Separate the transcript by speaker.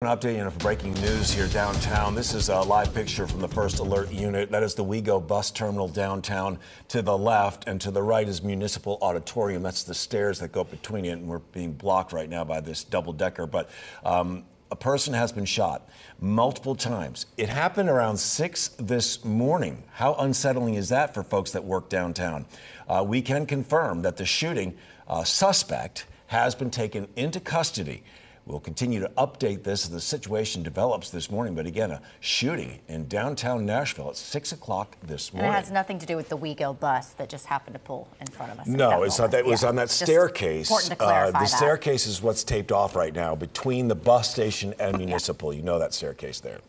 Speaker 1: An update you know, for breaking news here downtown. This is a live picture from the first alert unit. That is the WeGo bus terminal downtown. To the left and to the right is Municipal Auditorium. That's the stairs that go between it, and we're being blocked right now by this double decker. But um, a person has been shot multiple times. It happened around 6 this morning. How unsettling is that for folks that work downtown? Uh, we can confirm that the shooting uh, suspect has been taken into custody. We'll continue to update this as the situation develops this morning. But again, a shooting in downtown Nashville at 6 o'clock this morning.
Speaker 2: And it has nothing to do with the WeGo bus that just happened to pull in front of us.
Speaker 1: No, it's not that. It was
Speaker 2: Yeah.
Speaker 1: on that
Speaker 2: Just
Speaker 1: staircase.
Speaker 2: Important to
Speaker 1: Uh, the
Speaker 2: that.
Speaker 1: staircase is what's taped off right now between the bus station and municipal. You know that staircase there.